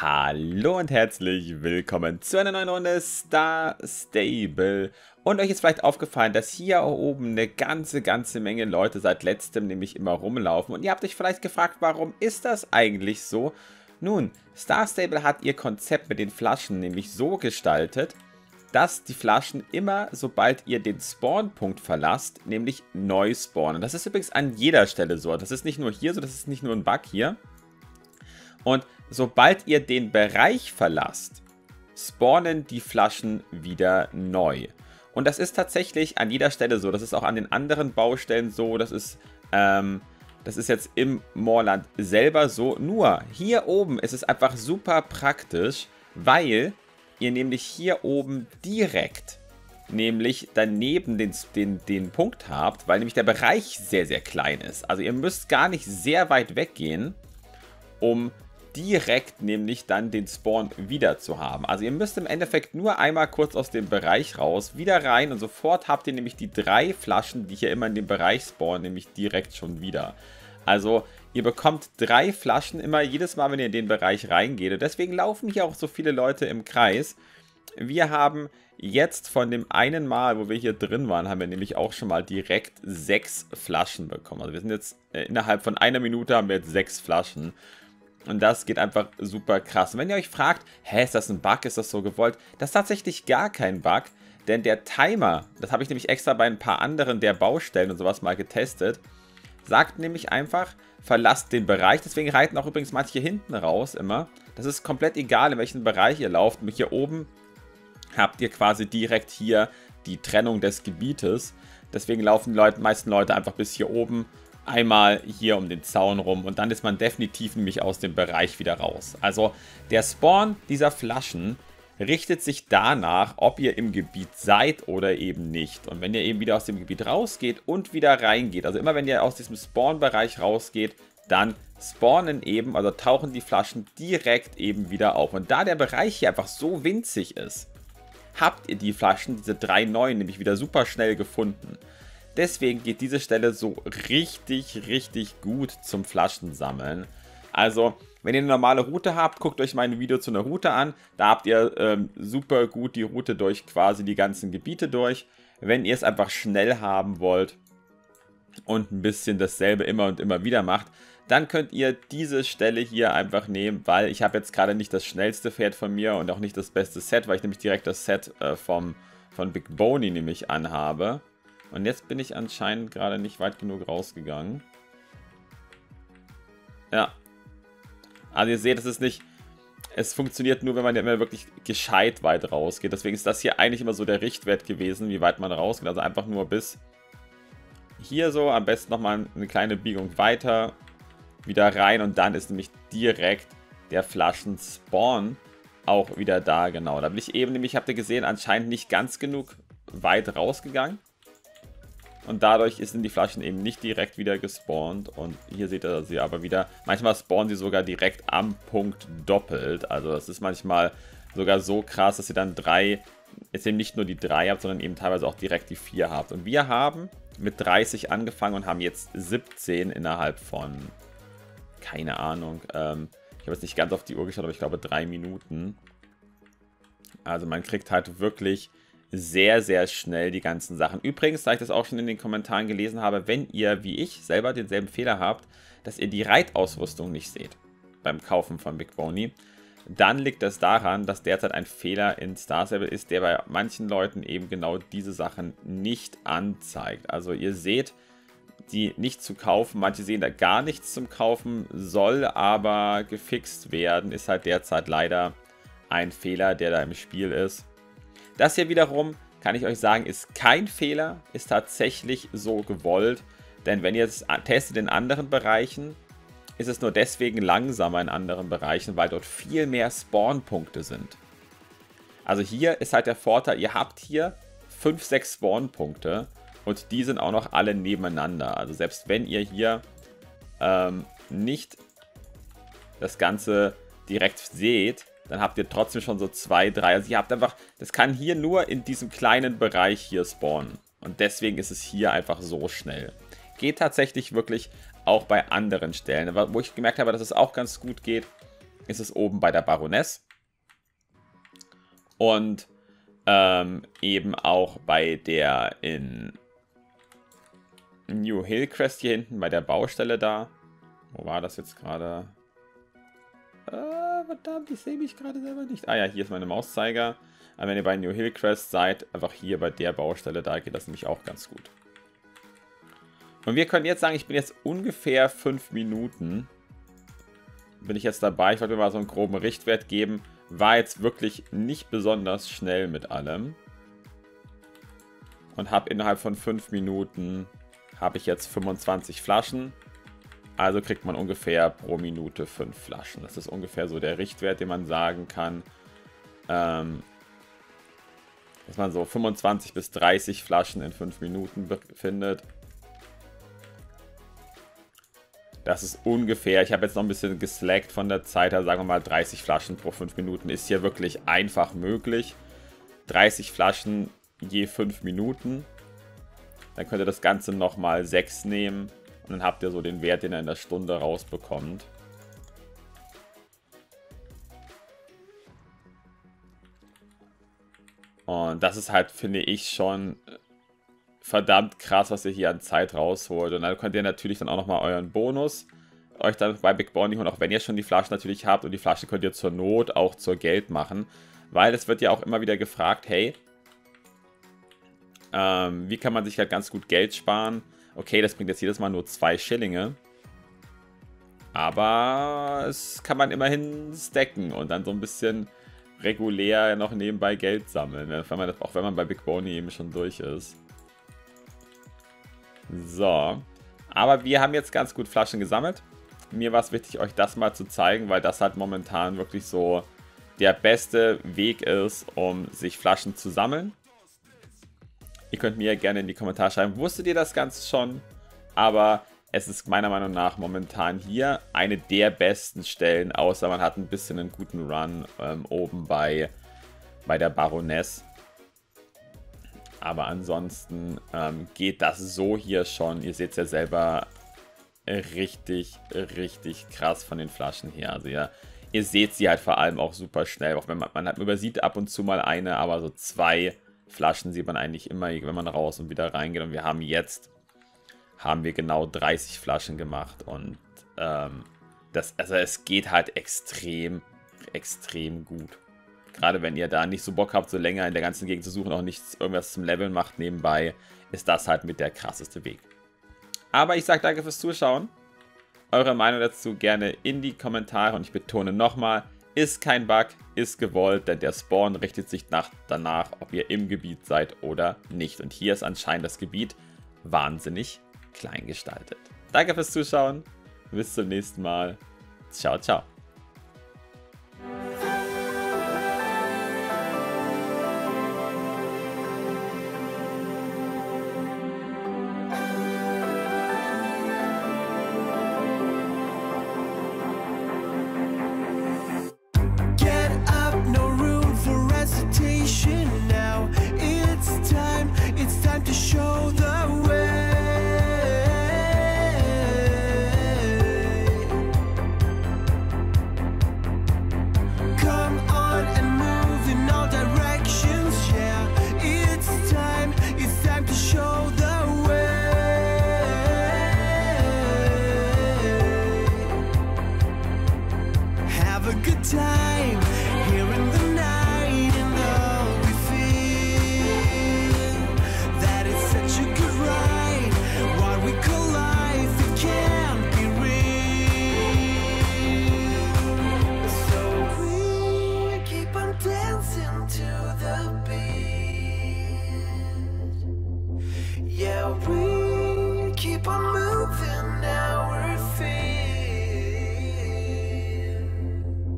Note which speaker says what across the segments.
Speaker 1: Hallo und herzlich willkommen zu einer neuen Runde Star Stable. Und euch ist vielleicht aufgefallen, dass hier oben eine ganze, ganze Menge Leute seit letztem nämlich immer rumlaufen. Und ihr habt euch vielleicht gefragt, warum ist das eigentlich so? Nun, Star Stable hat ihr Konzept mit den Flaschen nämlich so gestaltet, dass die Flaschen immer, sobald ihr den Spawnpunkt verlasst, nämlich neu spawnen. Das ist übrigens an jeder Stelle so. Das ist nicht nur hier so, das ist nicht nur ein Bug hier. Und sobald ihr den Bereich verlasst, spawnen die Flaschen wieder neu. Und das ist tatsächlich an jeder Stelle so. Das ist auch an den anderen Baustellen so. Das ist, ähm, das ist jetzt im Moorland selber so. Nur hier oben ist es einfach super praktisch, weil ihr nämlich hier oben direkt nämlich daneben den, den, den Punkt habt, weil nämlich der Bereich sehr, sehr klein ist. Also ihr müsst gar nicht sehr weit weggehen, um direkt nämlich dann den Spawn wieder zu haben. Also ihr müsst im Endeffekt nur einmal kurz aus dem Bereich raus, wieder rein und sofort habt ihr nämlich die drei Flaschen, die hier immer in dem Bereich spawnen, nämlich direkt schon wieder. Also ihr bekommt drei Flaschen immer jedes Mal, wenn ihr in den Bereich reingeht. Und deswegen laufen hier auch so viele Leute im Kreis. Wir haben jetzt von dem einen Mal, wo wir hier drin waren, haben wir nämlich auch schon mal direkt sechs Flaschen bekommen. Also wir sind jetzt äh, innerhalb von einer Minute haben wir jetzt sechs Flaschen. Und das geht einfach super krass. Und wenn ihr euch fragt, hä, ist das ein Bug, ist das so gewollt? Das ist tatsächlich gar kein Bug, denn der Timer, das habe ich nämlich extra bei ein paar anderen der Baustellen und sowas mal getestet, sagt nämlich einfach, verlasst den Bereich. Deswegen reiten auch übrigens manche hinten raus immer. Das ist komplett egal, in welchem Bereich ihr lauft. Und hier oben habt ihr quasi direkt hier die Trennung des Gebietes. Deswegen laufen die Leute, meisten Leute einfach bis hier oben einmal hier um den Zaun rum und dann ist man definitiv nämlich aus dem Bereich wieder raus. Also der Spawn dieser Flaschen richtet sich danach, ob ihr im Gebiet seid oder eben nicht. Und wenn ihr eben wieder aus dem Gebiet rausgeht und wieder reingeht, also immer wenn ihr aus diesem Spawn-Bereich rausgeht, dann spawnen eben, also tauchen die Flaschen direkt eben wieder auf. Und da der Bereich hier einfach so winzig ist, habt ihr die Flaschen, diese drei neuen, nämlich wieder super schnell gefunden. Deswegen geht diese Stelle so richtig, richtig gut zum Flaschensammeln. Also, wenn ihr eine normale Route habt, guckt euch mein Video zu einer Route an. Da habt ihr ähm, super gut die Route durch quasi die ganzen Gebiete durch. Wenn ihr es einfach schnell haben wollt und ein bisschen dasselbe immer und immer wieder macht, dann könnt ihr diese Stelle hier einfach nehmen, weil ich habe jetzt gerade nicht das schnellste Pferd von mir und auch nicht das beste Set, weil ich nämlich direkt das Set äh, vom, von Big Boney nämlich anhabe. Und jetzt bin ich anscheinend gerade nicht weit genug rausgegangen. Ja. Also ihr seht, es ist nicht... Es funktioniert nur, wenn man immer wirklich gescheit weit rausgeht. Deswegen ist das hier eigentlich immer so der Richtwert gewesen, wie weit man rausgeht. Also einfach nur bis hier so. Am besten nochmal eine kleine Biegung weiter. Wieder rein und dann ist nämlich direkt der Flaschenspawn auch wieder da. Genau, da bin ich eben nämlich, habt ihr gesehen, anscheinend nicht ganz genug weit rausgegangen. Und dadurch sind die Flaschen eben nicht direkt wieder gespawnt. Und hier seht ihr sie aber wieder. Manchmal spawnen sie sogar direkt am Punkt doppelt. Also das ist manchmal sogar so krass, dass ihr dann drei, jetzt eben nicht nur die drei habt, sondern eben teilweise auch direkt die vier habt. Und wir haben mit 30 angefangen und haben jetzt 17 innerhalb von, keine Ahnung, ähm, ich habe jetzt nicht ganz auf die Uhr geschaut, aber ich glaube drei Minuten. Also man kriegt halt wirklich sehr, sehr schnell die ganzen Sachen. Übrigens, da ich das auch schon in den Kommentaren gelesen habe, wenn ihr, wie ich, selber denselben Fehler habt, dass ihr die Reitausrüstung nicht seht beim Kaufen von Big Boney, dann liegt das daran, dass derzeit ein Fehler in Star Stable ist, der bei manchen Leuten eben genau diese Sachen nicht anzeigt. Also ihr seht, die nicht zu kaufen. Manche sehen da gar nichts zum Kaufen, soll aber gefixt werden. Ist halt derzeit leider ein Fehler, der da im Spiel ist. Das hier wiederum, kann ich euch sagen, ist kein Fehler, ist tatsächlich so gewollt. Denn wenn ihr es testet in anderen Bereichen, ist es nur deswegen langsamer in anderen Bereichen, weil dort viel mehr Spawnpunkte sind. Also hier ist halt der Vorteil, ihr habt hier 5, 6 Spawnpunkte und die sind auch noch alle nebeneinander. Also selbst wenn ihr hier ähm, nicht das Ganze direkt seht, dann habt ihr trotzdem schon so zwei, drei. Also ihr habt einfach, das kann hier nur in diesem kleinen Bereich hier spawnen. Und deswegen ist es hier einfach so schnell. Geht tatsächlich wirklich auch bei anderen Stellen. Wo ich gemerkt habe, dass es auch ganz gut geht, ist es oben bei der Baroness. Und ähm, eben auch bei der in New Hillcrest hier hinten, bei der Baustelle da. Wo war das jetzt gerade? Äh, verdammt, ich sehe mich gerade selber nicht. Ah ja, hier ist meine Mauszeiger. Aber wenn ihr bei New Hillcrest seid, einfach hier bei der Baustelle, da geht das nämlich auch ganz gut. Und wir können jetzt sagen, ich bin jetzt ungefähr 5 Minuten. Bin ich jetzt dabei. Ich wollte mir mal so einen groben Richtwert geben. War jetzt wirklich nicht besonders schnell mit allem. Und habe innerhalb von 5 Minuten habe ich jetzt 25 Flaschen. Also kriegt man ungefähr pro Minute 5 Flaschen. Das ist ungefähr so der Richtwert, den man sagen kann. Ähm, dass man so 25 bis 30 Flaschen in 5 Minuten findet. Das ist ungefähr, ich habe jetzt noch ein bisschen geslackt von der Zeit her, sagen wir mal 30 Flaschen pro 5 Minuten ist hier wirklich einfach möglich. 30 Flaschen je 5 Minuten. Dann könnt ihr das Ganze nochmal 6 nehmen und dann habt ihr so den Wert, den ihr in der Stunde rausbekommt. Und das ist halt, finde ich, schon verdammt krass, was ihr hier an Zeit rausholt. Und dann könnt ihr natürlich dann auch nochmal euren Bonus euch dann bei Big Bonnie holen, auch wenn ihr schon die Flasche natürlich habt. Und die Flasche könnt ihr zur Not auch zur Geld machen. Weil es wird ja auch immer wieder gefragt, hey, ähm, wie kann man sich halt ganz gut Geld sparen? Okay, das bringt jetzt jedes Mal nur zwei Schillinge. Aber es kann man immerhin stacken und dann so ein bisschen regulär noch nebenbei Geld sammeln. Ne? Wenn man das, auch wenn man bei Big Boney eben schon durch ist. So. Aber wir haben jetzt ganz gut Flaschen gesammelt. Mir war es wichtig, euch das mal zu zeigen, weil das halt momentan wirklich so der beste Weg ist, um sich Flaschen zu sammeln. Ihr könnt mir gerne in die Kommentare schreiben, wusstet ihr das Ganze schon? Aber es ist meiner Meinung nach momentan hier eine der besten Stellen, außer man hat ein bisschen einen guten Run ähm, oben bei, bei der Baroness. Aber ansonsten ähm, geht das so hier schon. Ihr seht es ja selber richtig, richtig krass von den Flaschen her. Also ja, ihr seht sie halt vor allem auch super schnell. Auch wenn man, man übersieht ab und zu mal eine, aber so zwei Flaschen sieht man eigentlich immer, wenn man raus und wieder reingeht. Und wir haben jetzt haben wir genau 30 Flaschen gemacht und ähm, das, also es geht halt extrem, extrem gut. Gerade wenn ihr da nicht so Bock habt, so länger in der ganzen Gegend zu suchen, auch nichts irgendwas zum Leveln macht nebenbei, ist das halt mit der krasseste Weg. Aber ich sage danke fürs Zuschauen. Eure Meinung dazu gerne in die Kommentare und ich betone nochmal, ist kein Bug, ist gewollt, denn der Spawn richtet sich nach, danach, ob ihr im Gebiet seid oder nicht. Und hier ist anscheinend das Gebiet wahnsinnig klein gestaltet. Danke fürs Zuschauen. Bis zum nächsten Mal. Ciao, ciao.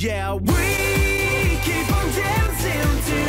Speaker 1: Yeah, we keep on dancing